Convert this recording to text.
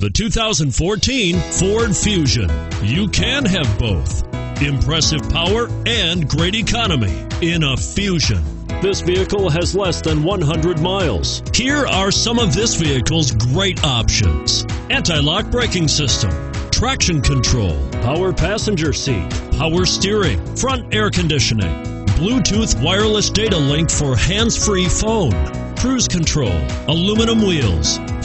The 2014 Ford Fusion. You can have both. Impressive power and great economy in a Fusion. This vehicle has less than 100 miles. Here are some of this vehicle's great options. Anti-lock braking system, traction control, power passenger seat, power steering, front air conditioning, Bluetooth wireless data link for hands-free phone, cruise control, aluminum wheels,